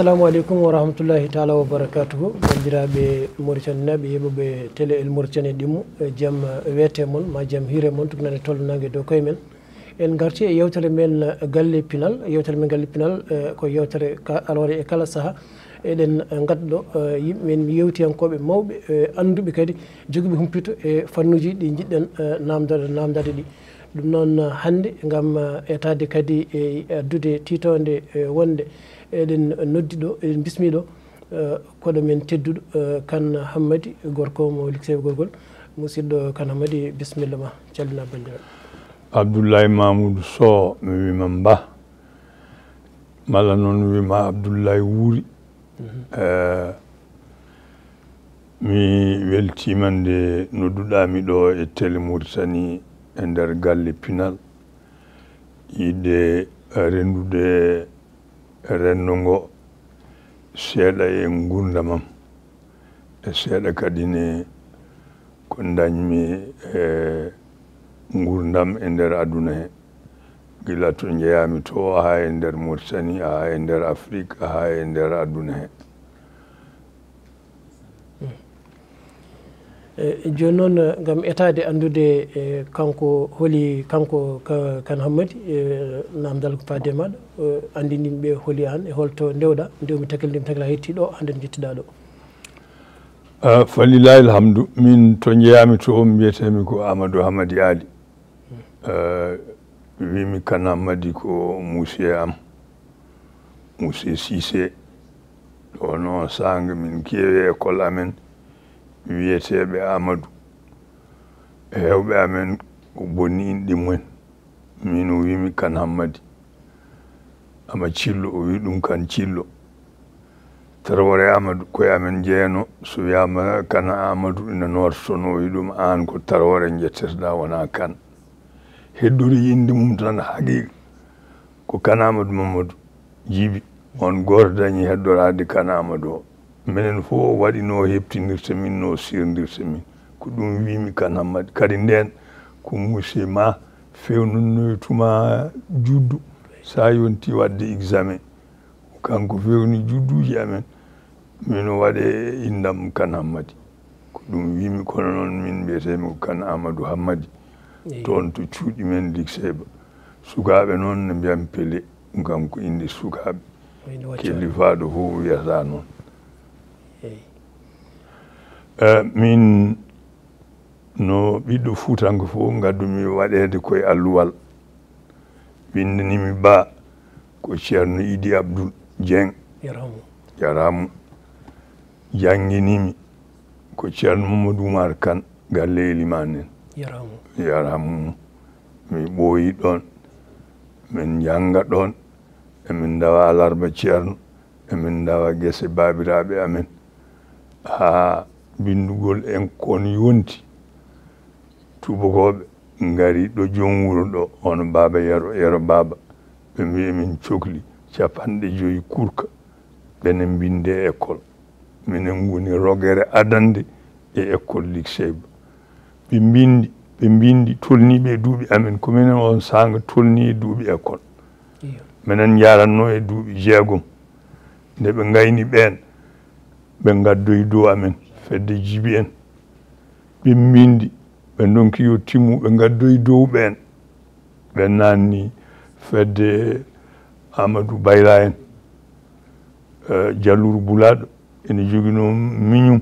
assalamu aleykum wa rahmatullahi taala wa barakatuhu bandiraɓe maritani naɓe yeɓoɓe télé el maritani ɗimmo jaam weete moon ma jaam hiire moon tugunande tolnangue dow koye men en garti e yewtere men galle pinal yewtere men galle pinal e, ko yewtere alawde e kala saaha eɗen gadɗo e, yimɓe men yewtiyankoɓe mawɓe e, anduɓe kadi joguiɓe humpito e fannuji ɗi jiɗɗen namdade namdade ɗi ɗum noon hannde ngam eh, etade kadi e, e addude titode eh, wonde. Eɗen noddi ɗo eɗen bismiɗo eh, koɗo men tedduɗo kane hammadi gorko mo ligsebe gorgol. Musidɗo kane hammadi bisimilla ma calmina bandiraɓe abdoullahi mamoudou sow mi wima mba. Mala noon wima abdoullahi wuuri. Mhm. Mi weltimande nodduɗami ɗo e télé mauritanie e nder galle pinal. Yiɗde rendude renndo ngo seeɗa e gurdamam e seeɗa kadi ne ko dañmi e gurdam e nder aduna he. Gila to jeeyami to haa e nder mauritani haa e nder afrique haa e nder aduna he. Mm. E, e, joni noon eh, gam etade andude e, kanko holi kanko kane hammadi namdal ko faade maɗa andinimɓe holi an e holto ndewɗa ndewmi takel ndemi takel ha yetti ɗo handen jettiɗa ɗo. Ah, Falilahi alhamdu min to jeeyami to mbiyetemi ko amadou hamadi ali eh, wimi kane hammadi ko musie am musie sisé ɗo noon sanga min kewi école amen. Wiyeteɓe amadou hewɓe amen ko bonni inɗi mumen min o wimi kan hammadi ama cillo o wi ɗum kan cillo tarwore amadou koye amen jeeyano so wiyama kan amadou ina nortotono o wi ɗum an ko tarwore jetteteɗa wona kan. Heddori yinde mum tan haqiqa ko kan amadou mamadou jiibi on goto dañi heddorade kan amadou o minen fof o waɗino heptinirta min no sirdirta min. Ko ɗum wimi kan hammadi kadi nden ko musie ma fewnonnoytuma juddu. Sa yonti wadde examen. Kanko fewni judduji amen mino waɗe indam kan hammadi. Ko ɗum wimi kono noon min mbiyetemi ko kan amadou hammadi. Toon to cuuɗi men ligseba sukaɓe noon ne mbiyami pele ɗum kam ko inde sukaɓe kelli faaɗo fof wiyata noon. eyi eh, min no ɓiɗɗo fuutanko fof gaddumi waɗede koye alluwal. Windanimi ba ko ceerno idi abdoul dieng jaramu jangguinimi ko ceerno mamadou oumar kane galle eliman en yaramu mi ɓooyi ɗon min janga ɗon emin dawa alarba ceerno emin dawa guese babiraɓe amen. ha bindugol en kon yonti. Tubakoɓe ngari ɗo joom wuro ɗo hono baaba yero yero baaba ɓe mbi emin cohli capanɗe joyi kurka ɓene mbinde école. Minen goni rogere adande e école lycéba ɓe mbindi ɓe mbindi tolniɓe e duuɓi amen kominen on sanga tolni e duuɓi école. Minen jaranno e duuɓi jeegom. Nde ɓe gayni ɓen ɓe gaddoye dow amen fedde jibi en ɓe mindi ɓe donki yo timmu ɓe gaddoye dow ɓen. Ɓe nanni fedde amadou bayla en e, diallour boulaɗo ene jogino miñum.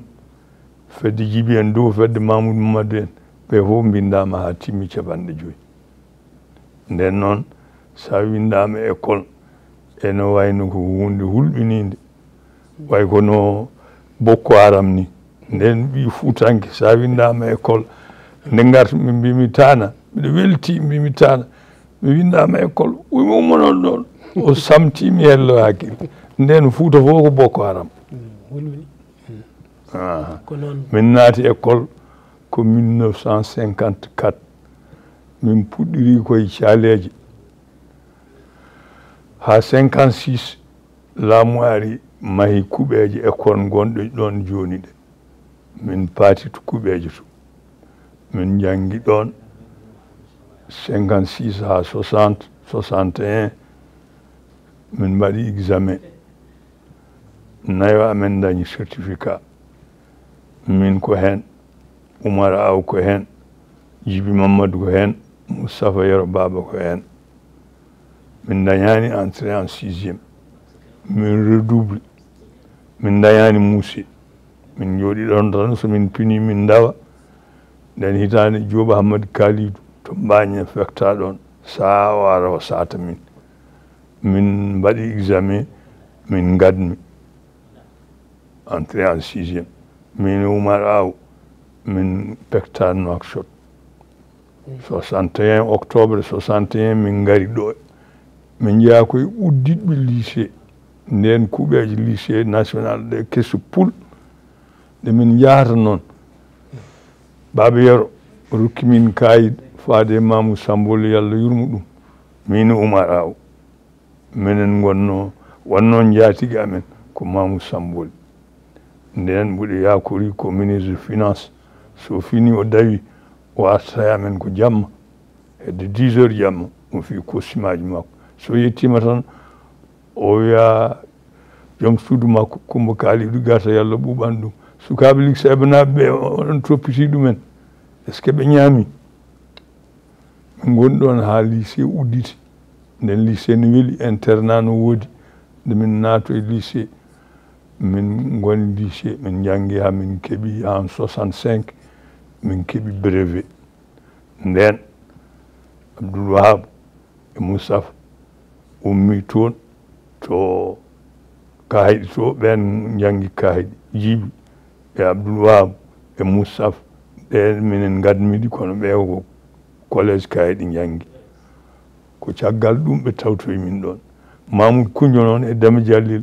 Fedde jibi en dow fedde mamoudou mamadou en. Ɓe fof mbindama ha timmi capanɗe joyi. Nden noon sa windama école ene wayno ko hunde hulɓinide way kono bokko haram ni. Nden mbi fuutanke sa windama école. Nde garta mi mbimi tana mbiɗa welti mbimi tana. Mi windama école wimo monon ɗon. O samtimi hello hakkille nden fuuta fof ko bokko haram. Ah. Min naati école ko 1954 min puɗɗiri koye caaleje ha 56 laamu ari mahi kuɓeeje école gonɗo ɗon joni ɗe min paati to kuɓeje to min jangi ɗon 56 ha 60 61 min mbaɗi examen nayo amen dañi certificat. Min ko hen oumar aw ko hen jibi mamadou ko hen moustapha yero baba ko hen. Min dañani entré en sixiéme min redouble min dañani muusé min jooɗi ɗon tan somin pini min dawa. Nden hitande jooɓa hammadi kalidou to mbañe fecta ɗon saa o ara o sata min. Min mbaɗi examen min gadmi. Entré en sixiéme min oumar aw min pecta nouakchott. 61 octobre 61 min ngari ɗo. Min jeeya koye uddiɗɓe lycée nden kuuɓeji lycée national ɗe kesu pul nde min jahata noon. Baaɓe yero rokki min kayit faade mamou sambol yo yurmu ɗum. Min oumar aw minen gonno wonnoon jaatigi amen ko mamou sambol nden mbuɗe yakori ko ministre finance. So fini o dawi o arta amen ko jamma. Hedde 10 heures jamma o fi costume makko so yettima tan oya jom suudu makko kumba kaaliɗo gasa yo allah ɓuɓan ɗum sukaaɓe lig saabanaɓe ɓe oɗon toppiti ɗumen est ce que ɓe ñaami min goni ɗon haa lycée udditi nden lycée no weli internat no woodi nde min naato e lycée min ngoni lycée min janngi ha min keɓi en 65 min keɓi brevet nden abdoul wahab e moustapha ummi toon to kahiɗe to ɓen janggi kahiɗe jiiɓi e abdoul wahab e moustapha ɓe minen gadmiɗi kono ɓe ko collége kahiɗe janggi ko caggal ɗum ɓe tawtoye min ɗon mamoudou kuño noon e dama diallil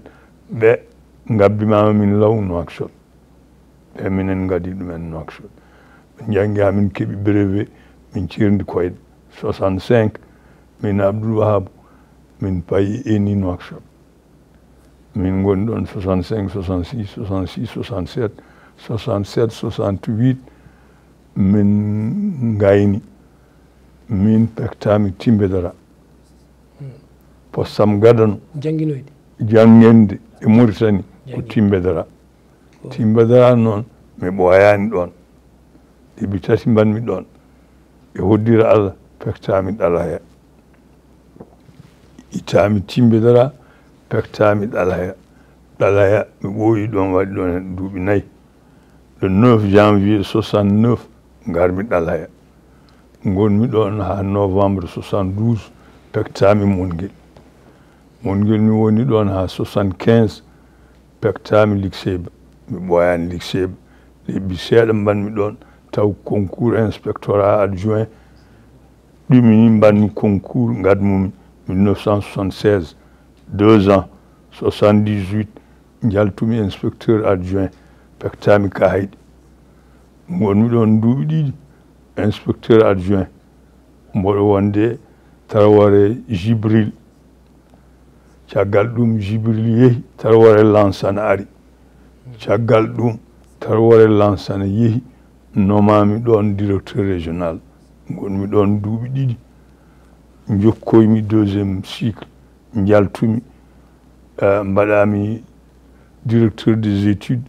ɓe gabbimama min law noakshot ɓe minen gadi ɗumen noakshot min janggi ha min keeɓi brevet min cirdi koyɗe 65 min abdoul min payi eni noakshot min goni ɗon 65 66 66 67 67 68 min gayni min pektami timbedara postam gadano. Jangguinoyde jangguende e mauritani ko timbedara timbedara noon mi ɓoyani ɗon. Ɗiɓi tati mbanmi ɗon. E hoddira allah pektami ɗala he itaami timmidora pectaami ɗalaya ɗalaya mi ɓooyi ɗon waɗi ɗon hen duuɓi nayi le 9 janvier 69 ngarmi ɗalaya gonmi ɗon ha novembre 72 pectami monguel monguel mi woni ɗon ha 75 pectami ligseba mi ɓoyani ligseba lebbi seeɗa mbanmi ɗon taw concours inspectorat adjoint ɗumini mbanmi concours gadmumi 1976 deux ans 78 jaltumi inspecteur adjoint pektami kayɗe gonmi ɗon duuɓi ɗiɗi inspecteur adjoint mboɗo wonde tarawore jibril. Caggal jibril yeehi tarawore lansana ari. Caggal ɗum tarawore lansana yeehi nomami ɗon directeur régional. Gonmi ɗon jokkoymi deuxiéme cycle jaltumi uh, mbaɗami directeur des études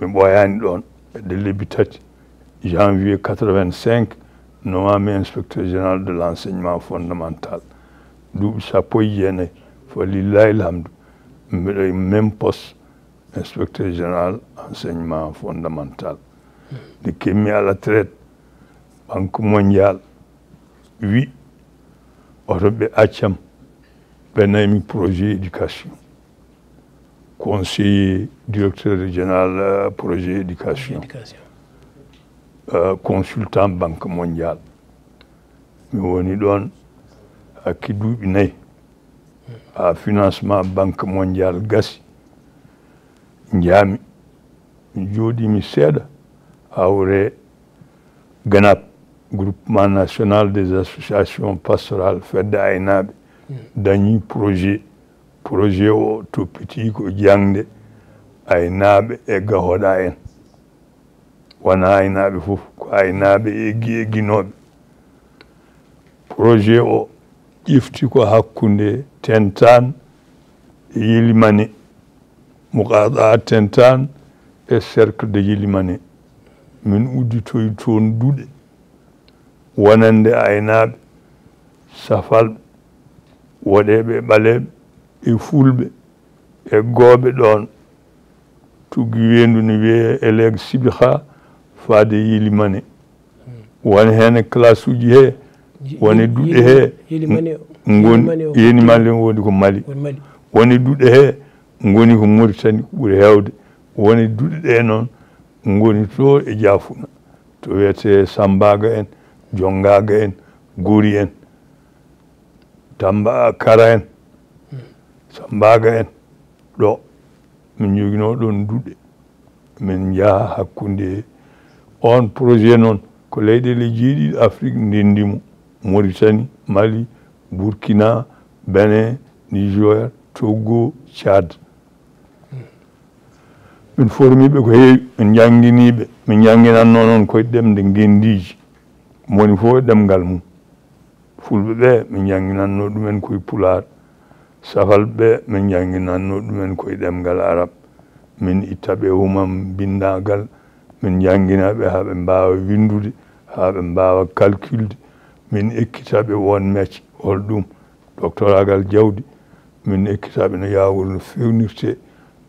mi ɓoyani ɗon de lebbi tati janvier 85 nomami inspecteur général de l' enseignement fondamental duuɓi sappo e jeenayyi fo lillahi lhamdu mbiɗo même poste inspecteur général enseignement fondamental. Nde kemmi à la traite banque mondial wi oto ɓe accam ɓe naymi projet éducation. Conseiller directeur régional euh, projet éducation. Euh, consultant banque mondial mi woni ɗon hakki duuɓi nayyi ha financement banque mondial gasi. Jaami mi jooɗimi seeɗa hawre ganap groupement national des associations pastorales fedde aynaɓe hmm. dañi projet projet o toppiti ko jangde aynaɓe e, e gahoɗa en. Wona aynaɓe e fof ko aynaɓe e eggi egginoɓe projet o ƴifti ko hakkunde tentan e yilimane moukaɗa tentan e cercle de yilimane min udditoyi toon duuɗe. wonande aynaɓe safalɓe woɗeɓe e ɓaleɓe e fulɓe e gooɓe ɗon tuggi wendu ne wiye élégue sibi ha faade yilimane won heen classe uji he woni duɗe he gon yeni mali woni ko mali. Woni duɗe he goni ko maritani ɓuri heewde. Woni duɗe ɗe noon goni to e jafuna to wiyete sambaga en jongaga en guuri en tamba kara en sambaga en. Ɗo min joguino ɗon duɗe. Min jaaha hakkude on projet noon ko leyɗele jeeɗiɗi afrique ndendimo mauritanie mali burkina benin niger togo tchad. Min formiɓe ko heewi min jangguiniɓe min jangguinanno noon koye ɗemde gendiji moni fof ɗemgal mum. Fulɓe ɓe min jangginanno ɗumen koye pular safal ɓe min jangginanno ɗumen koye ɗemgal arab. Min itta ɓe humam bindagal min jangguinaɓe haaɓe mbawa windude haaɓe mbawa calculde min ekkitaɓe won mecce holɗum doctoragal jawdi. Min ekkitaɓe no yawol no fewnirte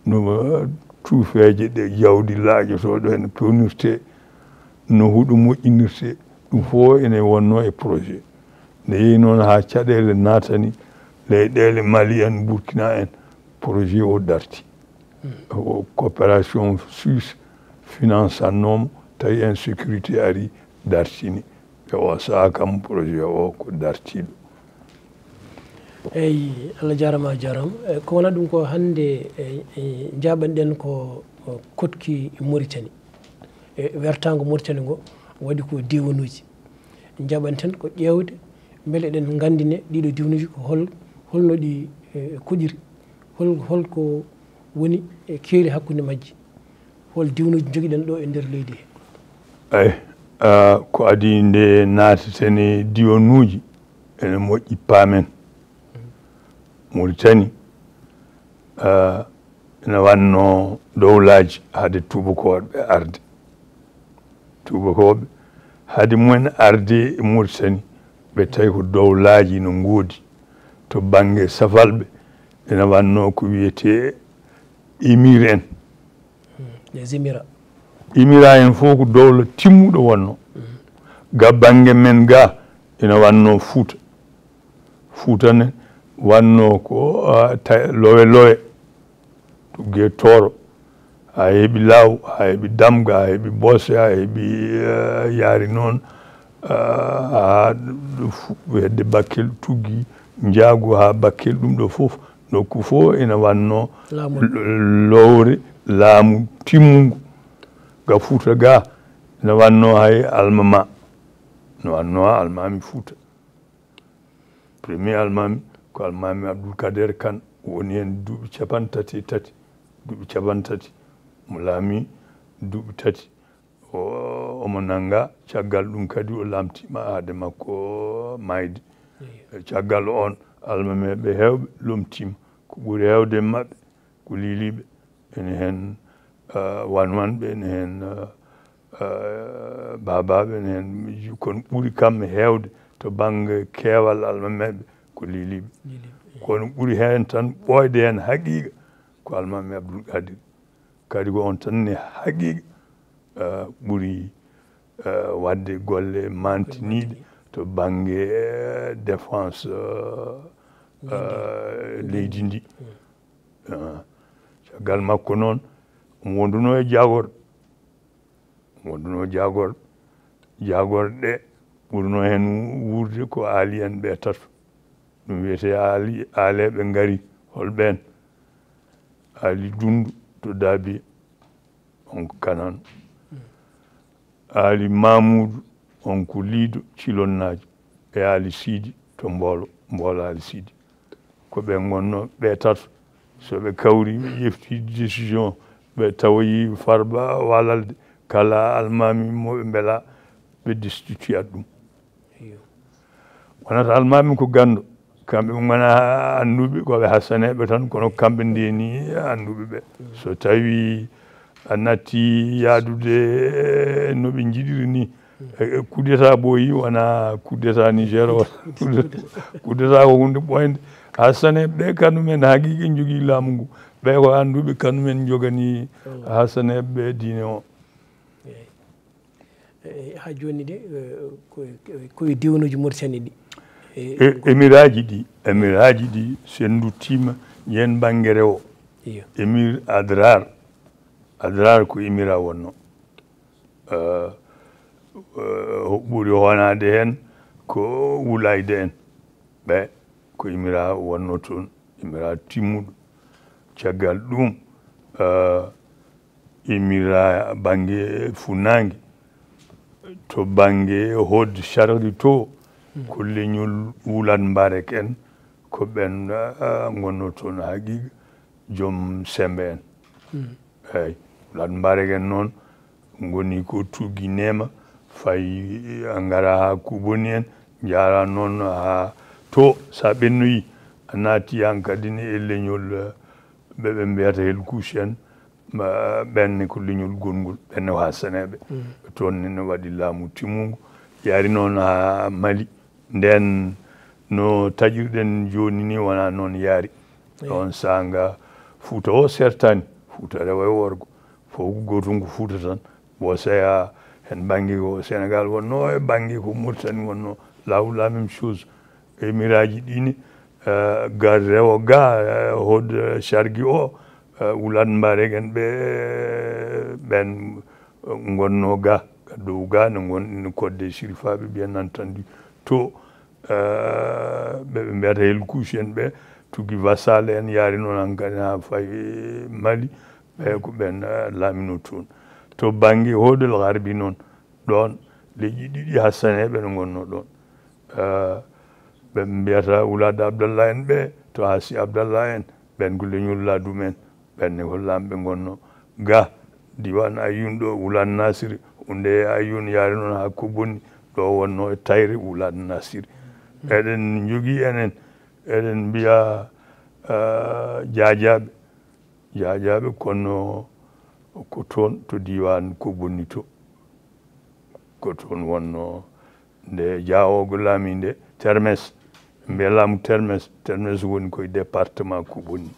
no uh, tuufeje ɗe jawdi laaƴotoɗo no pewnirte no huuɗo moƴƴinirte. Ɗum fof ene wonno e projet. Nde yeehi noon ha caɗele natani leyɗele mali en burkina en projet o darti. O coopération suisse finance tawi insécurité ari dartini. E o saaha kam projet o ko dartiɗo. Eyyi allah jarama a jarama e ko wona ɗum ko hande e, jaɓanɗen ko kotki mauritanie. E wertago mauritanie ngo. waɗi ko diwanuji jaɓan tan ko ƴeewde beele eɗen nganndine ɗiɗo diwanuji ko hol holno ɗi e, kuƴiri. Hol holko woni e keeri hakkunde majji. Hol diwanuji jogiɗen ɗo e nder leydi he. Eyi ko adi nde naateten e diwanuji ene moƴƴi paamen. Mauritanie ene wanno dowlaaji haade tubakoɓe arde. tubakoɓe. Haade mumen arde e muritani ɓe tawi ko dowlaji no goodi to banggue safalɓe ene wanno ko wiyete imir en. Les imira. Imira en fof ko dowla timmuɗo wonno. Ga banggue men ga ina wanno fuuta. Ne wanno ko lowe lowe tugge gue tooro. ha heeɓi law ha heeɓi damga ha heeɓi bosse ha heeɓi eh, yaari noon eh, ha hedde bakkel tuggi jaagu ha bakkel ɗum ɗo fof. Nokku fof ene wanno lowre laamu timmugu ga fuuta ga ne wanno hay almama. No wanno ha almami fuuta. Premier almami ko almami abdoulkader kane woni hen duuɓi capan tati e tati duuɓi capan tati. mo laami duuɓi tati. Omo nangga caggal ɗum kadi o lamtima aade makko mayde caggal on almameɓe hewɓe lomtima ko ɓuuri hewde maɓɓe ko liliɓe ene hen wanwanɓe ene hen babaɓe ene hen kono ɓuuri kamɓe hewde to banggue keewal almameɓe ko liliɓe kono ɓuuri hen tan ɓoyde hen haqiqa ko almami abdoul kadir kadi ko on tan ne haqiqa eh, ɓuri eh, wadde golle mantiniɗe to banggue eh, défense leydi ndi. Caggal makko noon omo wonduno e jagorɗo omo wonduno e jagorɗo jagorɗe ɓurno hen wurde ko aali en ɓe tato ɗum wiyete aali aaleɓe gaari holɓen aali dundu. To daabi on ko kanan. Aali mamoudou on ko liido cilonnajo e ali siidi to mboolo mboolo ali siidi ko ɓe gonno ɓe tato kawri ɓe ƴefti décision ɓe tawoyi farba walalde kala almami moɓe beela ɓe destituat ɗum. Wonata almami ko gando kamɓe gona annduɓe koɓe hasaneɓe tan kono kamɓe ndeni annduɓe ɓe so tawi a natti yaadude no ɓe jiɗiri ni coup d'état ɓooyi wona coup d'état nigér coup ko hunde ɓoyde hassaneɓe ɓe kanumen haqiqe jogui laamu ngu ɓe ko annduɓe kanumen jogani hasaneɓe ɓe diine o ha joni de koye diwnuji mauritanie ɗi émiraji ɗi émiraji ɗi sen duttima yen banggue rewo émir adrar. Adrar ko émira wonno ɓuuri honade hen ko wulayde en ɓe ko émira wonno toon émira timmuɗo caggal ɗum émira banggue funnague to banggue hodde charri to ko leñol wulan mbarek en ko ɓen gonno toon haqiqa joom sembe en. Eyyi wulan mbarek en noon goni ko tugguinema fayi gara ha kuboni en jara noon ha to sa ɓennoyi a naati han kadi ne e leñol ɓeɓe mbiyata hel couche en ɓenne ko leñol gongol ɓenne ko hassaneɓe toon nene waɗi laamu timmugu yaari noon ha mali nden no taƴirɗen joni ni wona noon yaari on sanga fouta o sertani fouta rewa e worgo fof ko ngu ko fouta tan bo seya hen banggue ko sénégal wonno e banggue ko mauritanie wonno. Lawol la même chose émiraji ɗine gar rewo ga hod chargui o wulan mbaregen ɓe ɓen gonno ga dow ga ne gonɗine kodde sirifaɓe nan nantandi to ɓeɓe mbiyata hel couche en ɓe tugui vasal en yaari noon hankadi ha fayi mali ɓe ko ɓen laamino toon to banggue hoɗol harbi noon ɗon leƴƴi ɗiɗi hassaneɓe ne gonno ɗon ɓe mbiyata wulade abdallah en ɓe to haasi abdallah en ɓen ko leñol ladum en ɓenne ko lamɓe gonno ga diwan ayun ɗo wulan nasiri hunde ayun yaari noon ha ko bonni ɗo wonno e tayre wulan nasiri eɗen jogui enen eɗen mbiya jajaɓe jajaɓe kono ko toon to diwan ko bonni to ko toon wonno nde jawogo laami nde termes. Mbiya laamu termes termes woni koye département ko bonni.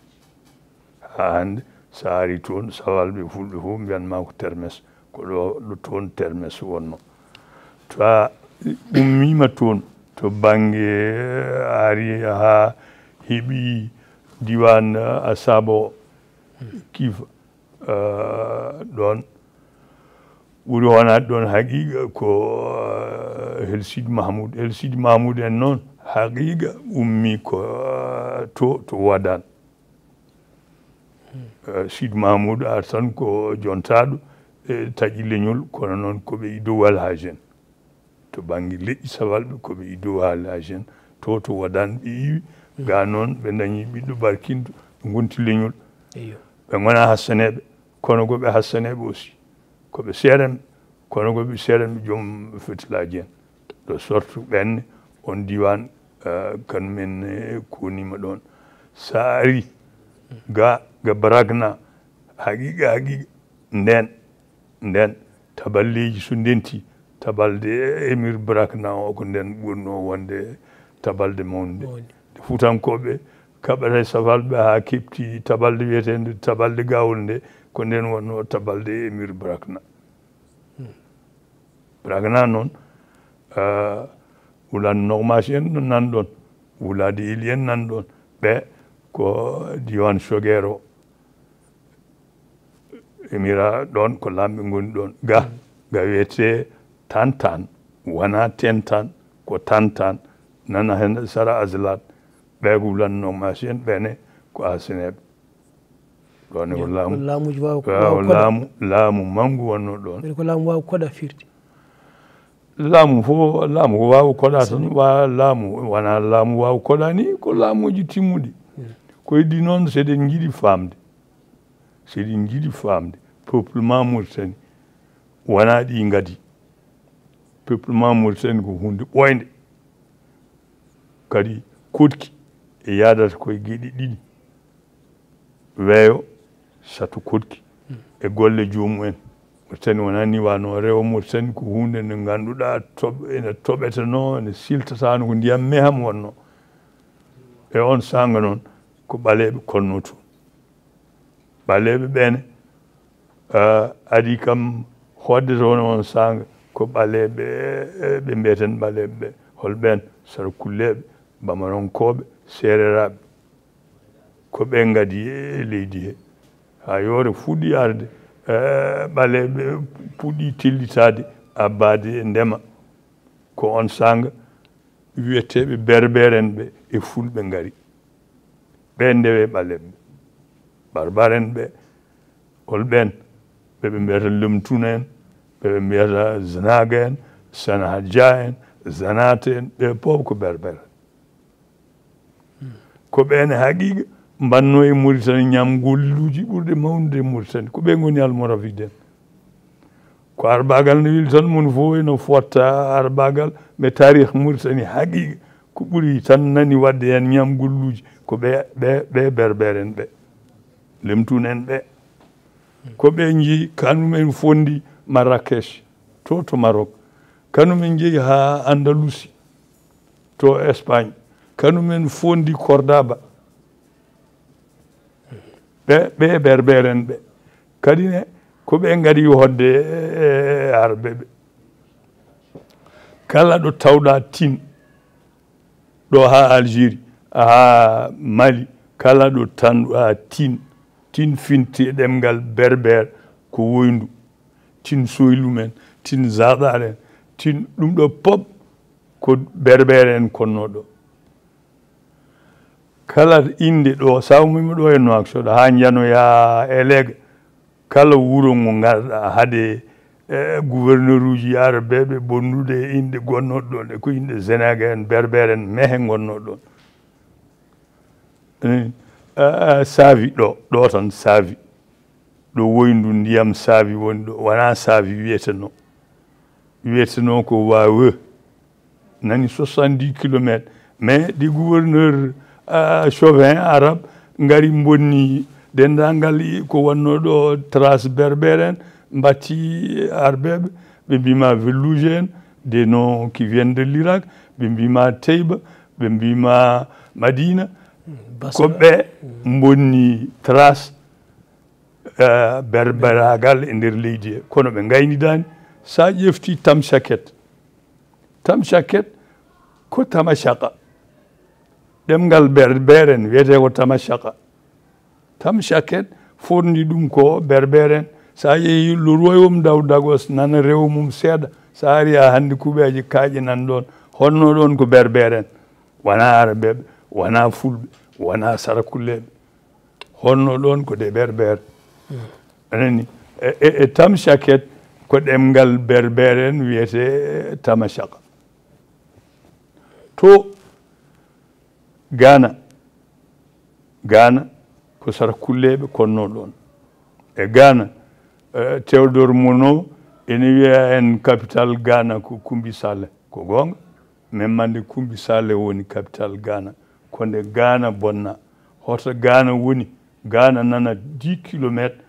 Ha hande sa ari toon sawalɓe fulɓe fof mbiyanma ko termes. Ko ɗo ɗo toon termes wonno to a ummima toon to banggue ari ha heeɓi diwan asaba o kiifa ɗon ɓuuri wonade ɗon haqiqa ko helsidi mahmoud. Helsidi mahmoud en noon haqiqa ummi ko to to wadan sidi mahmoud ar tan ko jontaɗo e taƴi leñol kono noon koɓe idowal haji en. to bange leƴƴi sawalɓe koɓe idow haalaji en. To to waɗani ɓe iwi ga noon ɓe dañi ɓiɗɗo barkinɗo ɓe gonti leñol. Ɓe gona hassaneɓe kono goɓe hassaneɓe aussi. Koɓe seeranɓe kono goɓe seeranɓe joom fetilaji en. Ɗo sorte ɓenne on diwan e, kanumen e, konima ɗon sa ari ga ga baragna haqiqa haqiqa nden nden taballeji so ndenti tabalde émir brakna o ko nden ɓurno wonde tabalde mawnude nde futankoɓe kaɓata safalɓe ha kepti tabalde wiyetede tabalde gawol nde ko nden wonno tabalde émir brakna. Brakna noon wulande nokmas en no nanɗon wulade eli en nanɗon ɓe ko diwan soguére o emira ɗon ko lamɓe goni ɗon ga ga wiyete tan tan wona ten tan ko tan tan nana hen sara aslat ɓe gulanno machine ɓene ko asineɓe. Ɗon ko laamu. laamuji wawa laamu laamu manggu wonno ɗon. Ko laamu wawa koɗa firde laamu fof laamu ko wawa koɗa tan wa laamu wona laamu wawa koɗa ni ko laamuji timmuɗi. Hmm. Ko yiɗi noon seɗen jiiɗi famde. Seɗen jiiɗi famde. Peuplement mauritani wona ɗi gadi peuplement mauritanie ko hunde ɓoyde kadi kutki e yadata koye gueɗi ɗiɗi. Weeyo satu kutki e golle joomumen. Mauritani wona ni wano rewo mauritani ko hunde nde ganduɗa ene toɓeteno ene siltatano ko ndiyam meham wonno. E on sanga noon ko ɓaleɓe konno toon ɓaleɓe ɓene adi kam hodde toon on sanga ko ɓaleɓe ɓe mbiyeten ɓaleɓe ɓe holɓen sara kulleɓe bamaronkoɓe sereraɓe ko ɓe gadi e leydi he. Ha yore fuɗɗi arde. Ɓaleɓe puɗɗi tellitade abbade e ndema. Ko on sanga wiyeteɓe berbere en ɓe e fulɓe ngari. Ɓe ndewe ɓaleɓe barbar en ɓe holɓen ɓeɓe ɓeɓe mbiyata zanaga en sanahadja en zanate en ɓe fof ko berbere. Ko ɓen haqiqa mbanno e mauritani ñamgolluji ɓurɗe mawnude mauritani ko ɓe goni almoravide en ko arbagal no wili tan mon fof eno fotta arbagal mais tarih mauritani haqiqa ko ɓuri tan nani wadde hen ñamgolluji ko ɓe ɓe ɓe berbere en ɓe lemtun en ɓe. Ko ɓe jii kanumen fondi marrakech to to marok. Kanumen jeehi ha andalusi to espagne. Kanumen fondi cordaba ɓe ɓe berbere en ɓe kadi ne ko ɓe ngari hodde e, e, e arɓe ɓe kala ɗo tawɗa tin ɗo ha algérie ha mali. Kala ɗo tanɗa tin. Tin finti e ɗemgal berbere ko woyndu. Tin soylumen tin zaɗar en tin ɗum ɗo pop ko berbere en konno ɗo. Kala inde ɗo sawmima ɗo e noakchod ha janoya élégue kala wuuro ngo garɗa haade e gouverneur uji arabeɓe bonnude inde gonnoɗo ɗon e ko inde sénéga en berbere en mehe gonnoɗo ɗon saavi ɗo tan saavi ɗo woyndu ndiyam saabi woni ɗo. Wona saabi wiyeteno. Wiyeteno ko wawe. Nani 70 kilométre mais ɗi gouverneur chauvin arabe ngari bonni dendangal ko wonno ɗo trace berber en mbatti arbeɓe ɓe mbima vellouge en des noms qui viennent de l'irak. Ɓe mbima teyba ɓe mbima madina. Ko ɓe mm. bonni trace berberagal e nder leydi he kono ɓe gaynidani sa ƴefti tamsaket tamsaket ko tamashaka ɗemgal berbere en wiyete ko tamashaka tamsaket forni ɗum ko berbere en sa yeehi lo royaume daw dagos nana rewo mum seeɗa sa ari ha hande kuuɓeji kaaƴe nan ɗon honno ɗon ko berbere en wona arabeɓe wona fulɓe wona sarakulleɓe honno ɗon ko de berbere anani e tamshaket ko ɗemgal berberen en wiyete tamashaka to gana gana ko sarakulleɓe konno ɗon e gana tewdor mono ene wiya en capital gana ko kumbi sale ko gonga. Memmande kumbi sale woni capital gana konde gana bonna. Hoto gana woni gana nana 10 kilométre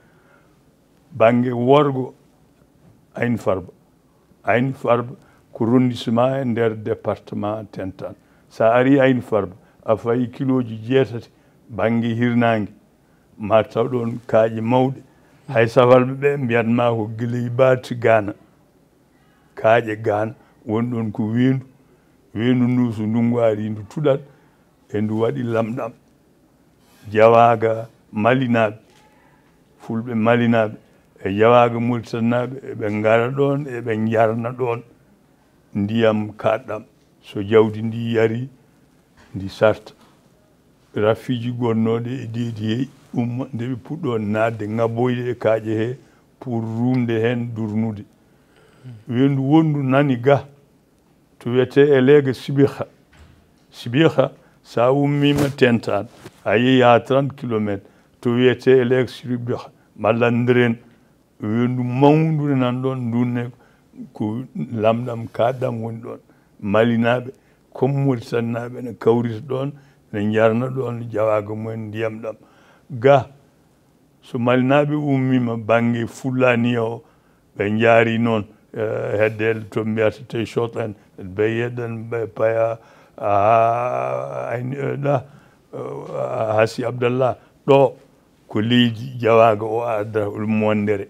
bange worgo ayn farba ayn farba ko rondissement e nder département tentan sa ari ayn farba a fayi kiloji jeetati bange hirnangue ma taw ɗon kaaƴe mawɗe. Hay safalɓe ɓe mbiyatma ko guiley baati gana kaaƴe gana woni ɗon ko wendu wendu ndu so ndungu ari ndu tuɗat e ndu waɗi lamɗam. Jawaga malinaɓe fulɓe malinaɓe e jawaga muritannaɓe eɓe gara ɗon eɓe jarna ɗon ndiyam kaɗɗam so jawdi ndi yari ndi sarta raffiji gonnoɗe e deedi hey umma nde ɓe puɗɗo nadde ŋabboyde e kaaƴe he pour rumde hen durnude wendu wondu nani ga to wiyete e leega sibiha sibiha sa ummima tentan a yeehi ha 30 kilométre to wiyete électribe malandiren wendu mawdude nan ɗon ndunne ko lamɗam kaɗɗam woni ɗon malinaɓe kommori sannaɓe ne kawrita ɗon ne jarna ɗon jawago mumen ndiyam ɗam ga so malinaɓe ummima banggue fullani o ɓe jaari noon hedde to mbiyata te shot en ɓe yeɗen ɓe paya ha ɗa hasi abdallah ɗo ko leydi jawaga o adda mondere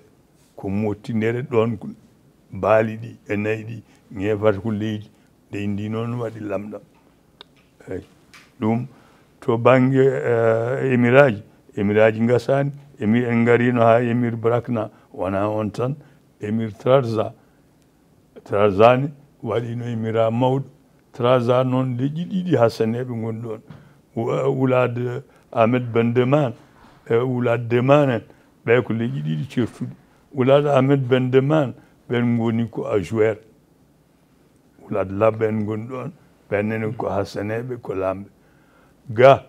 ko mottindere ɗon baali ɗi e nayyi ɗi ñefata ko leydi leydi ndi noon waɗi lamɗam eyyi ɗum to banggue émiraji émiraji gasani émir en garino ha émir brakna wona on tan émir trarza trazani waɗino émira mawɗo traza noon leƴƴi ɗiɗi hassaneɓe goni ɗon wulade ahmed ben E, Oulademan, ben collègue dit surtout Oulad Ahmed Ben Deman, Ben Goniko a jouer. Oulad la Ben Gondon, Ben Nenoko Hassane, Ben Kolambe. Ga,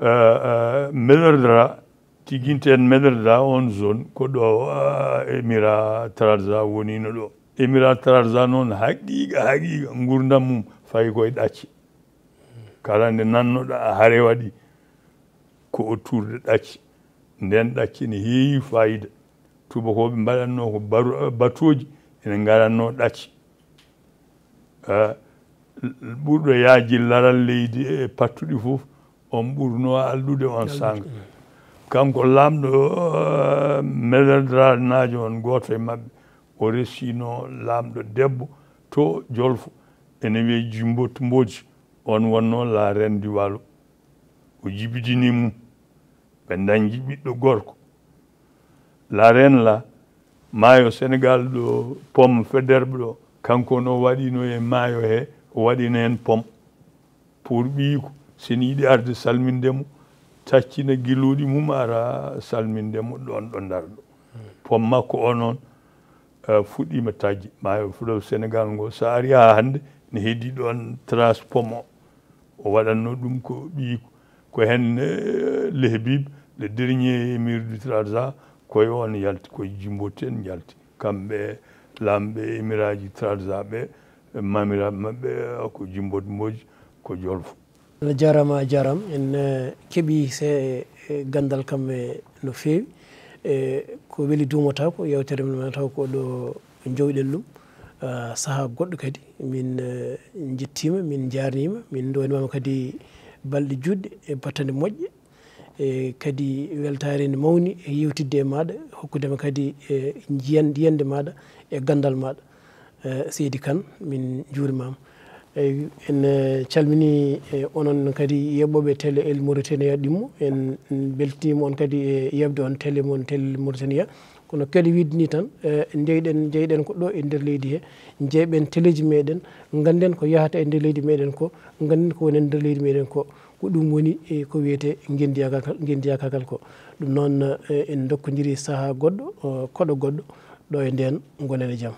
e, e, Mederdra, Tiginten Mederdra, on zone, Kodo, Emira Tarza, Woninolo. Emira Tarza non hagiga, hagiga, Ngurnamum, Faikoidachi. Kalande nanno da harewa di. ko autour de ɗaki nden ɗakki ne heewi fayida. Tubakoɓe mbaɗatno ko batoji ene garanno ɗaki ɓurɗo yaaji laral leydi e pattuɗi fof on ɓurno allude on sanga kanko laamɗo mélodranajo on goto e maɓɓe o resino lamɗo debbo to jolfo. Ene wiye jimbo tumboji on wonno la reine du walo o jibidini mum. ɓe dañji ɓiɗɗo gorko. La reine la maayo sénégal ɗo pomme federɓe ɗo kanko no waɗino e maayo he o waɗino hen pomme. Pour ɓiiko sini yiɗi arde salmindemo taccina guiluɗi mum ara salmindemo ɗon ɗo ndar ɗo. Pomme makko o noon eh, fuɗɗima tajje maayo fuɗo sénégal ngo so ari ha hande ne heddi ɗon trace pomme o. O waɗanno ɗum ko ɓiiko ko hen eh, lehbib le dernier émir du trarza koye on yalti koye jimboti en jalti kamɓe lamɓe émiraji trarza ɓe mamiraɓe maɓɓe ko jimbot moji ko jolfo allah jarama a jarama en eh, keeɓi se eh, gandal kamme no fewi e ko weeli duumata ko yewtere men taw ko ɗo jowɗen ɗum. Ah, saaha goɗɗo kadi min jettima min jarnima min donimama kadi balɗe juɗɗe e battane moƴƴe e kadi weltare nde mawni e yewtidde e maɗa hokkudema kadi e jiyan yiyande maɗa e gandal maɗa eh, seydi kane min juurimama eyi en eh, calmini eh, onon kadi yeɓɓoɓe télé el mauritania ɗimmo en beltinima on kadi e yewde on télé mon télé mauritania. kono kadi widni tan e jeyɗen jeyɗen ko ɗo e nder leydi he. Jeeɓen téléji meɗen ganden ko yahata e nder leydi meɗen ko ganden ko woni e nder leydi meɗen ko ko ɗum woni e ko wiyete gendiyakagal ko. Ɗum noon e, en dokkodiri saaha goɗɗo koɗo goɗɗo ɗo e nden gonen e jaam.